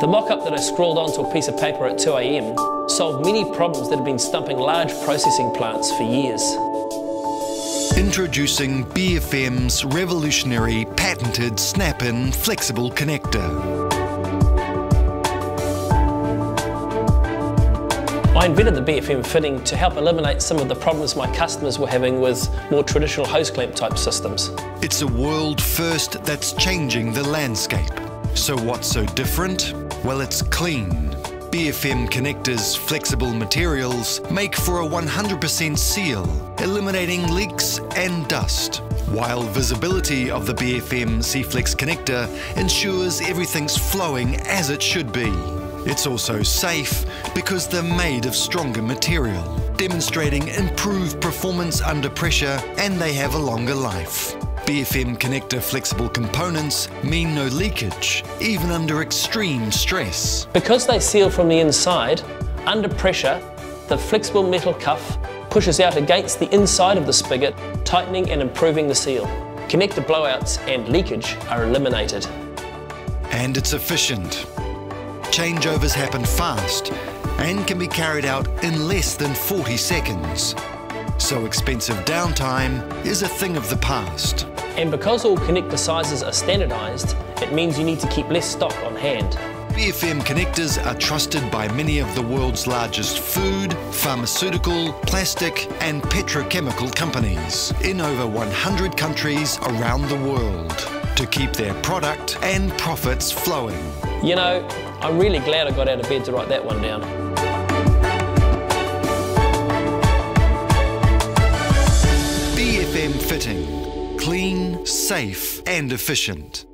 The mock-up that I scrawled onto a piece of paper at 2am solved many problems that have been stumping large processing plants for years. Introducing BFM's revolutionary patented snap-in flexible connector. I invented the BFM fitting to help eliminate some of the problems my customers were having with more traditional hose clamp type systems. It's a world first that's changing the landscape. So what's so different? Well, it's clean. BFM connectors' flexible materials make for a 100% seal, eliminating leaks and dust, while visibility of the BFM Seeflex connector ensures everything's flowing as it should be. It's also safe because they're made of stronger material, demonstrating improved performance under pressure and they have a longer life. BFM connector flexible components mean no leakage, even under extreme stress. Because they seal from the inside, under pressure, the flexible metal cuff pushes out against the inside of the spigot, tightening and improving the seal. Connector blowouts and leakage are eliminated. And it's efficient. Changeovers happen fast and can be carried out in less than 40 seconds. So expensive downtime is a thing of the past. And because all connector sizes are standardised, it means you need to keep less stock on hand. BFM connectors are trusted by many of the world's largest food, pharmaceutical, plastic and petrochemical companies in over 100 countries around the world to keep their product and profits flowing. You know, I'm really glad I got out of bed to write that one down. BFM Fitting. Clean, safe and efficient.